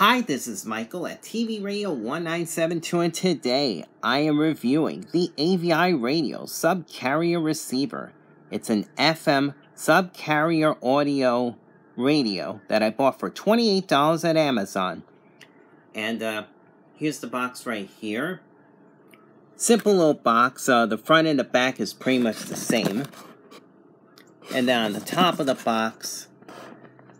Hi, this is Michael at TV Radio 1972 and today I am reviewing the AVI Radio Subcarrier Receiver. It's an FM subcarrier audio radio that I bought for $28 at Amazon. And uh, here's the box right here. Simple little box. Uh, the front and the back is pretty much the same. And then on the top of the box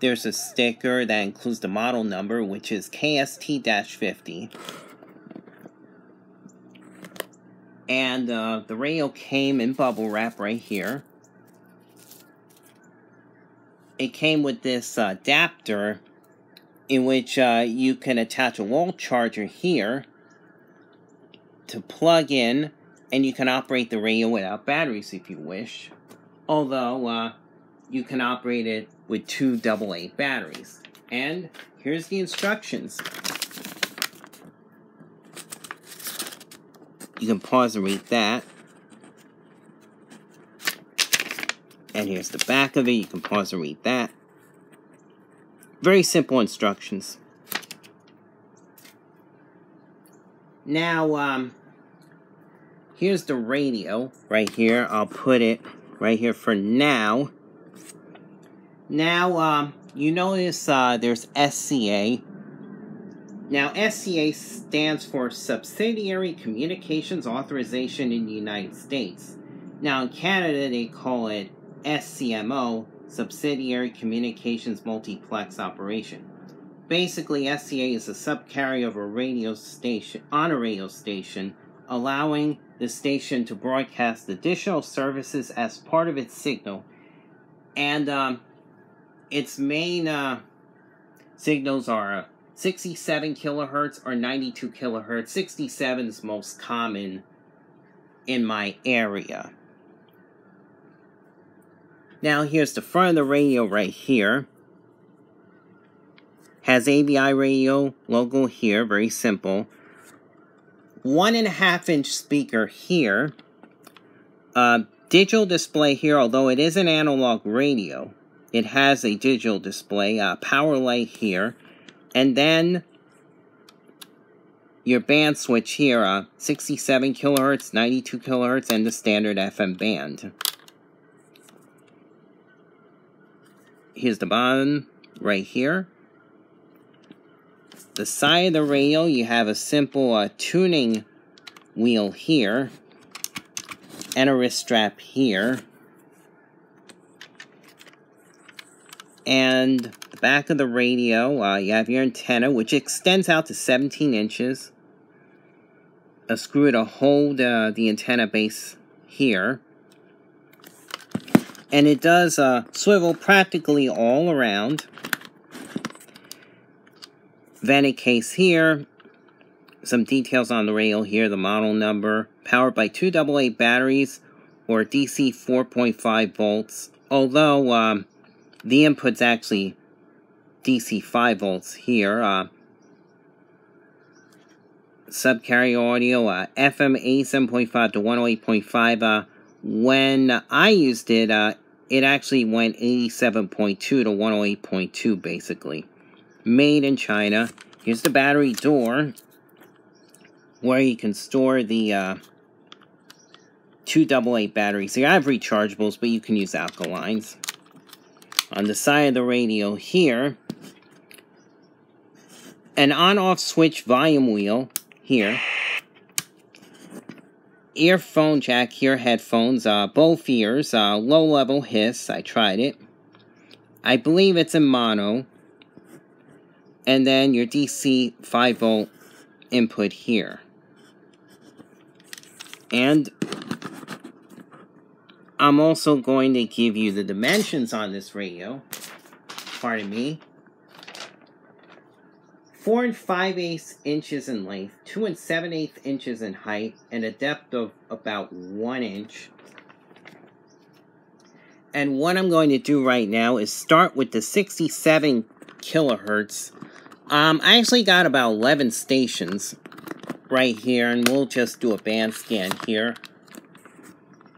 there's a sticker that includes the model number, which is KST-50. And uh, the radio came in bubble wrap right here. It came with this uh, adapter in which uh, you can attach a wall charger here to plug in and you can operate the radio without batteries if you wish. Although, uh, you can operate it with two AA batteries. And here's the instructions. You can pause and read that. And here's the back of it. You can pause and read that. Very simple instructions. Now, um, here's the radio right here. I'll put it right here for now. Now, um, you notice uh, there's SCA. Now, SCA stands for Subsidiary Communications Authorization in the United States. Now, in Canada, they call it SCMO, Subsidiary Communications Multiplex Operation. Basically, SCA is a subcarrier of a radio station on a radio station, allowing the station to broadcast additional services as part of its signal. And um, its main uh, signals are 67 kilohertz or 92 kilohertz. 67 is most common in my area. Now here's the front of the radio right here. Has AVI radio logo here, very simple. One and a half inch speaker here. Uh, digital display here, although it is an analog radio. It has a digital display, a power light here, and then your band switch here, uh, 67 kilohertz, 92 kilohertz, and the standard FM band. Here's the bottom right here. The side of the radio, you have a simple uh, tuning wheel here, and a wrist strap here. And the back of the radio, uh, you have your antenna, which extends out to 17 inches. A screw to hold uh, the antenna base here. And it does uh, swivel practically all around. Vent case here. Some details on the radio here, the model number. Powered by two AA batteries or DC 4.5 volts. Although um, the input's actually DC 5 volts here. Uh, subcarrier audio, uh, FM 87.5 to 108.5. Uh, when I used it, uh, it actually went 87.2 to 108.2 basically. Made in China. Here's the battery door where you can store the uh, two AA batteries. Here I have rechargeables, but you can use alkalines on the side of the radio here, an on-off switch volume wheel here, earphone jack here, headphones, uh, both ears, uh, low-level hiss, I tried it. I believe it's in mono. And then your DC 5 volt input here. And I'm also going to give you the dimensions on this radio. Pardon me. 4 and 5 eighths inches in length, 2 and 7 eighths inches in height, and a depth of about 1 inch. And what I'm going to do right now is start with the 67 kilohertz. Um, I actually got about 11 stations right here, and we'll just do a band scan here.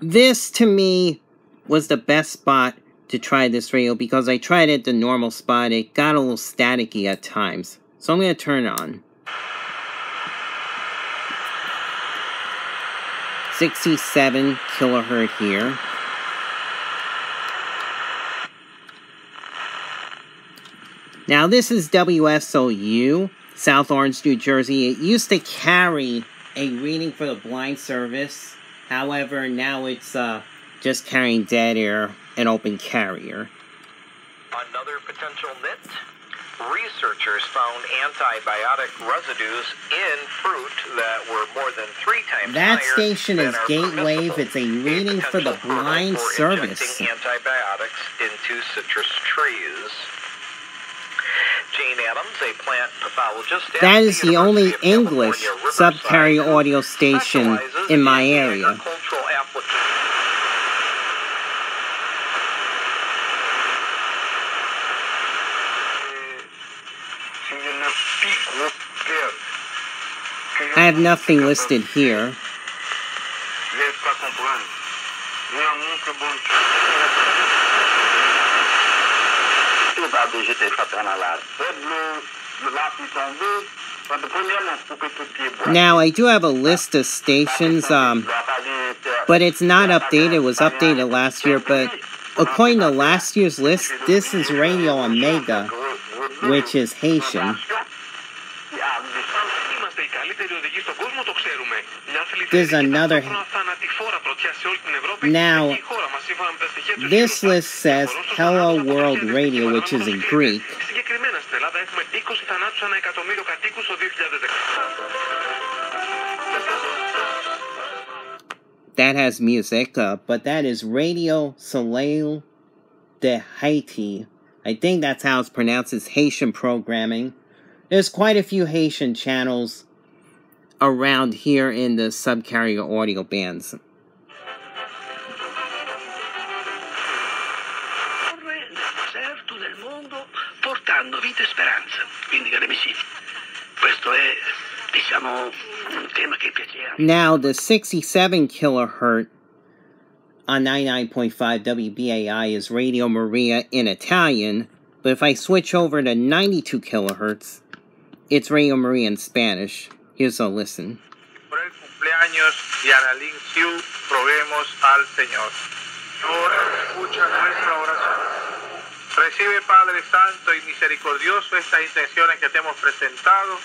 This, to me, was the best spot to try this radio because I tried it the normal spot. It got a little staticky at times. So I'm going to turn on. 67 kilohertz here. Now this is WSOU, South Orange, New Jersey. It used to carry a reading for the blind service. However, now it's uh, just carrying dead air and open carrier. Another potential nit? Researchers found antibiotic residues in fruit that were more than three times That station is Gatewave. It's a reading for the blind for service. injecting antibiotics into citrus trees. Jane Adams, a plant pathologist. at That is the only English subcarrier audio station in my area. I have nothing listed here. Now, I do have a list of stations, um, but it's not updated. It was updated last year, but according to last year's list, this is Radio Omega, which is Haitian. There's another- Now, This list says Hello World Radio, which is in Greek. Συγκεκριμένα στην Ελλάδα έχουμε 20 θανάτους ανά εκατομμύριο κατοίκους το 2010. That has music, uh, but that is Radio Soleil de Haiti. I think that's how it's pronounced. It's Haitian programming. There's quite a few Haitian channels around here in the subcarrier audio bands. Deserto mondo portando vita e speranza. Quindi, cari amici, questo è, diciamo, un tema che piaceva. Now, the 67 kilohertz on 99.5 WBAI is Radio Maria in Italian, but if I switch over to 92 kilohertz, it's Radio Maria in Spanish. Here's a listen. por el cumpleaños de Annalyn Siu, roguemos al Señor. Ahora escucha nuestra oración. Recibe, Padre Santo y Misericordioso, estas intenciones que te hemos presentado,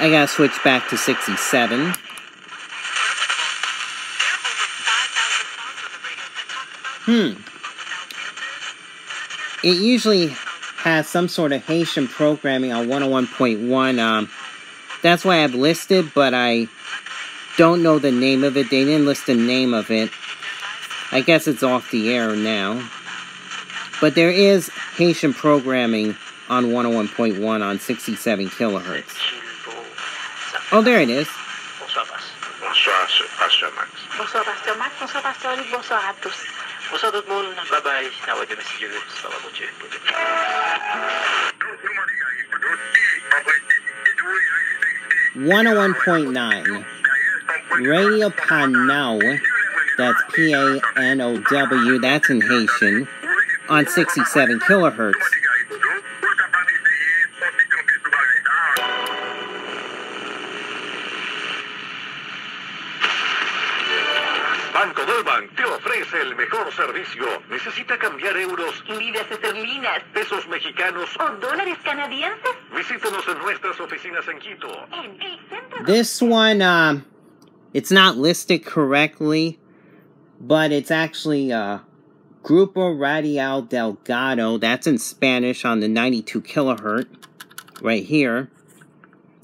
I gotta switch back to 67. Hmm. It usually has some sort of Haitian programming on 101.1. Um, that's why I've listed, but I don't know the name of it. They didn't list the name of it. I guess it's off the air now. But there is Haitian programming on 101.1 on 67 kilohertz. Oh, there it is. Bonsoir, Pastor. Bonsoir, Pastor Max. Bonsoir Pasteur Max, bonsoir Pasteur Luc, bonsoir à tous. Bonsoir tout le monde. Bye bye. Now wait a minute, Dieu. Ça va, mon Dieu. One hundred one point nine. Radio Panow, that's P A N O W, that's in Haitian, on 67 kilohertz. Banco Dolban te ofrece el mejor servicio. ¿Necesita cambiar euros, Libras esterlinas pesos mexicanos? o dólares canadienses Visítenos en nuestras oficinas en Quito. en el centro This one, um, it's not listed correctly, but it's actually, uh, Grupo Radial Delgado, that's in Spanish on the 92 kilohertz, right here.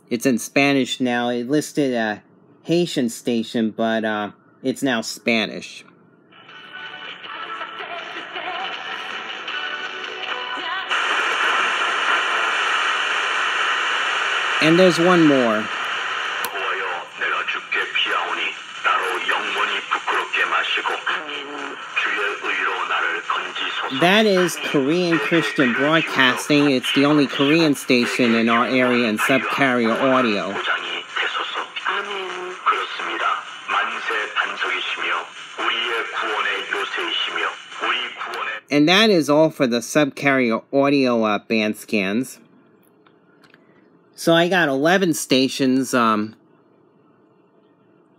It's in Spanish now. It listed a Haitian station, but, uh, it's now Spanish. And there's one more. That is Korean Christian Broadcasting. It's the only Korean station in our area and subcarrier audio. And that is all for the subcarrier audio uh, band scans. So I got 11 stations um,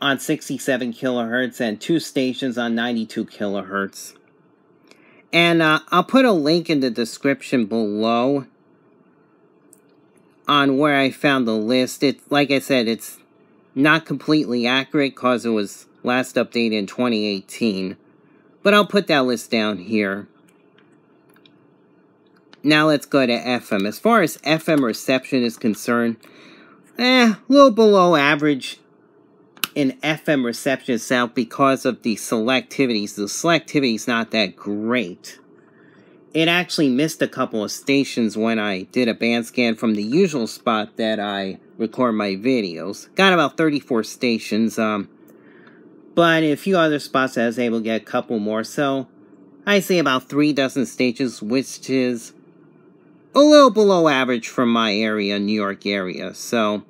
on 67 kilohertz and two stations on 92 kilohertz. And uh, I'll put a link in the description below on where I found the list. It, like I said, it's not completely accurate because it was last updated in 2018. But I'll put that list down here. Now let's go to FM. As far as FM reception is concerned, eh, a little below average in FM reception itself because of the selectivities. The selectivity is not that great. It actually missed a couple of stations when I did a band scan from the usual spot that I record my videos. Got about 34 stations, um, but in a few other spots I was able to get a couple more, so I say about three dozen stations, which is a little below average from my area, New York area, so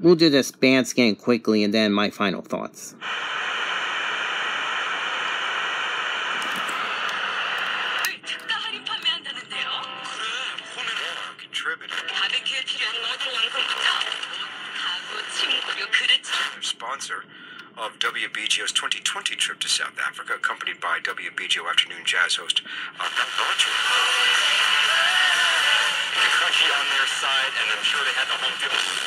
We'll do this band scan quickly and then my final thoughts. Sponsor of WBGO's 2020 trip to South Africa, accompanied by WBGO afternoon jazz host uh, The country on their side, and I'm sure they had the home field.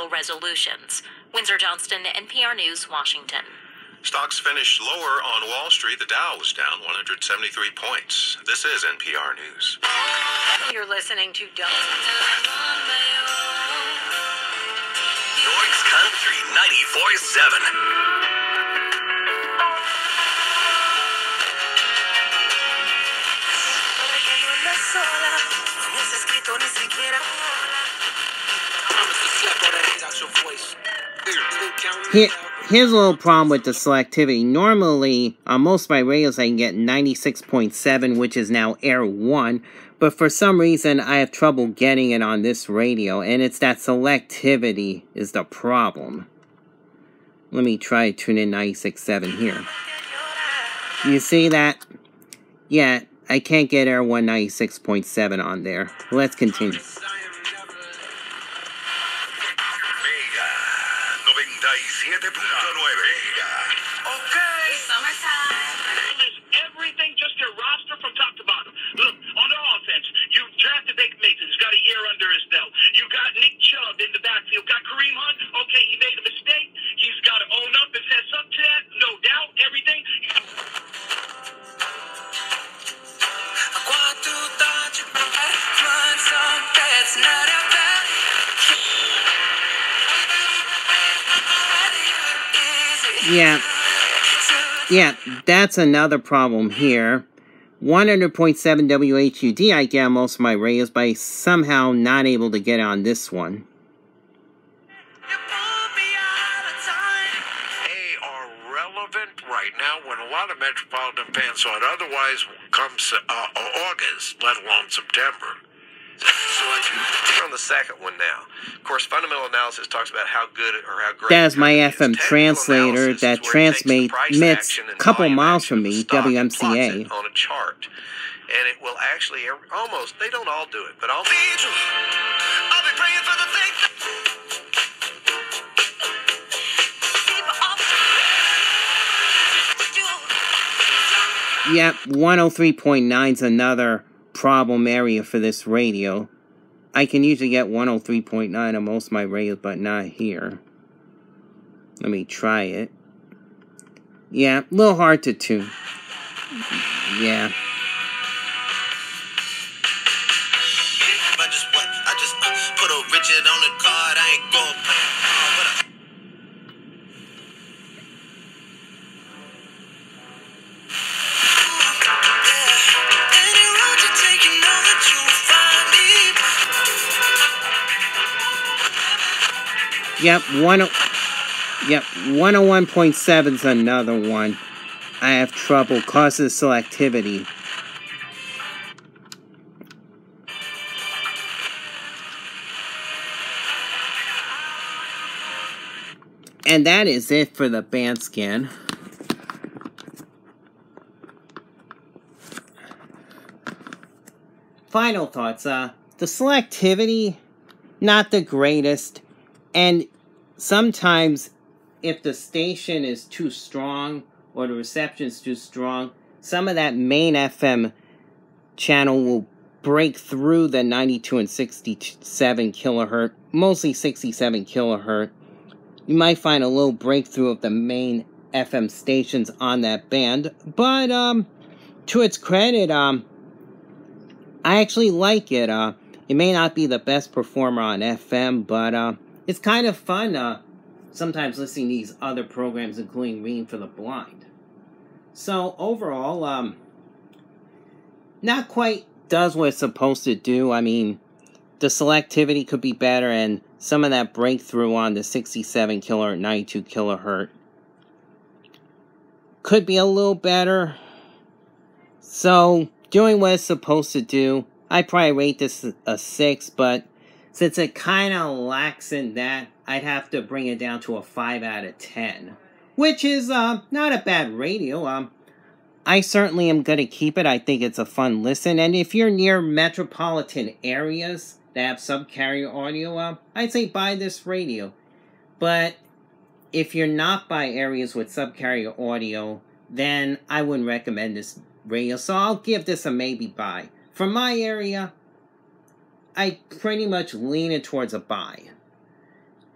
Council resolutions. Windsor Johnston, NPR News, Washington. Stocks finished lower on Wall Street. The Dow was down 173 points. This is NPR News. You're listening to Don't. Yoiks Country 94.7. Here, here's a little problem with the selectivity. Normally, on most of my radios, I can get 96.7, which is now Air 1. But for some reason, I have trouble getting it on this radio. And it's that selectivity is the problem. Let me try to tune in 96.7 here. You see that? Yeah, I can't get Air 1 96.7 on there. Let's continue. Yeah, that's another problem here. 100.7 WHUD, I get most of my radios, but I somehow not able to get on this one. They are relevant right now when a lot of Metropolitan fans saw it. Otherwise, comes uh, August, let alone September. We're on the second one now. Of course, fundamental analysis talks about how good or how great. That is my FM. Translator that is where it takes the transmits a couple miles from me, WMCA. on a chart, and it will actually almost. They don't all do it, but all. Yep, 103.9 is another problem area for this radio. I can usually get 103.9 on most of my radios, but not here. Let me try it. Yeah, a little hard to tune. Yeah. Yep, one. Yep, 101.7 is another one. I have trouble causes selectivity. And that is it for the band scan. Final thoughts. Uh, the selectivity, not the greatest. And sometimes if the station is too strong or the reception is too strong, some of that main FM channel will break through the 92 and 67 kilohertz, mostly 67 kilohertz. You might find a little breakthrough of the main FM stations on that band, but um, to its credit, um, I actually like it. Uh, it may not be the best performer on FM, but uh, it's kind of fun. Uh, sometimes listening to these other programs, including Reading for the Blind. So overall, um, not quite does what it's supposed to do. I mean, the selectivity could be better, and some of that breakthrough on the 67 kilohertz, 92 kilohertz could be a little better. So, doing what it's supposed to do, I probably rate this a 6, but since it kind of lacks in that, I'd have to bring it down to a 5 out of 10. Which is uh, not a bad radio. Um, I certainly am going to keep it. I think it's a fun listen. And if you're near metropolitan areas that have subcarrier audio, uh, I'd say buy this radio. But if you're not by areas with subcarrier audio, then I wouldn't recommend this radio. So I'll give this a maybe buy. For my area, I pretty much lean it towards a buy.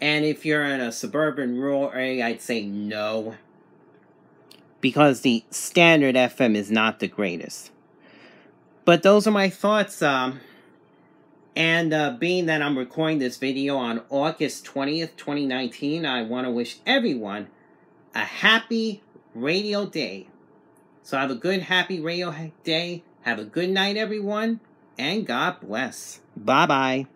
And if you're in a suburban rural area, I'd say no. Because the standard FM is not the greatest. But those are my thoughts. Um, and uh, being that I'm recording this video on August 20th, 2019, I want to wish everyone a happy radio day. So have a good, happy radio day. Have a good night, everyone. And God bless. Bye bye.